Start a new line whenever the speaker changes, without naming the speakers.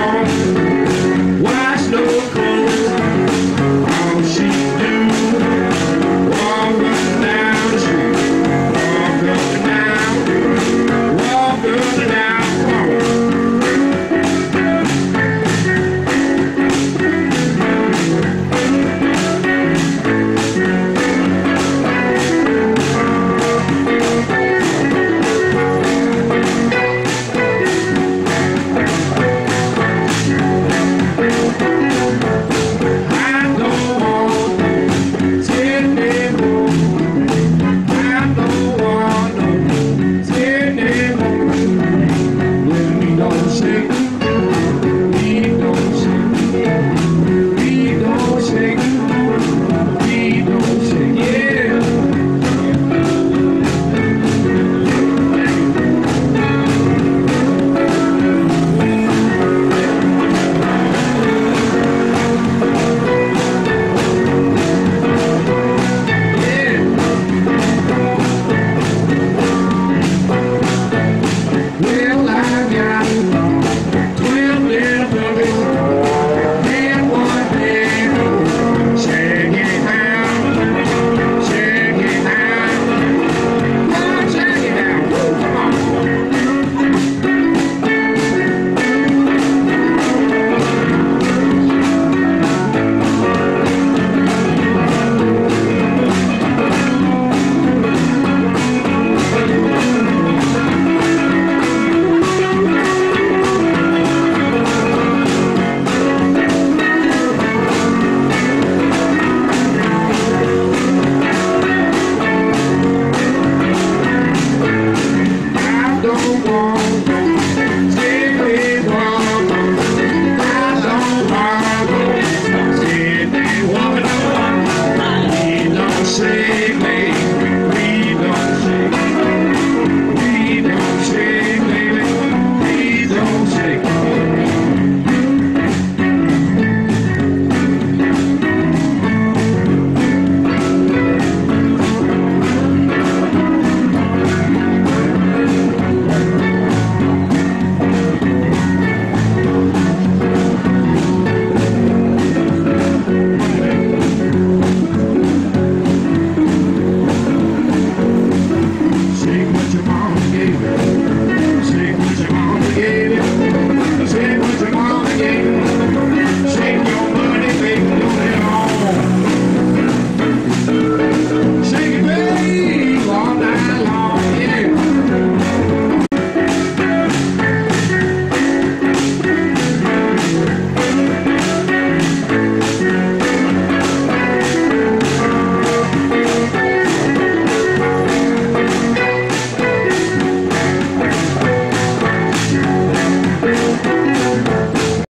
time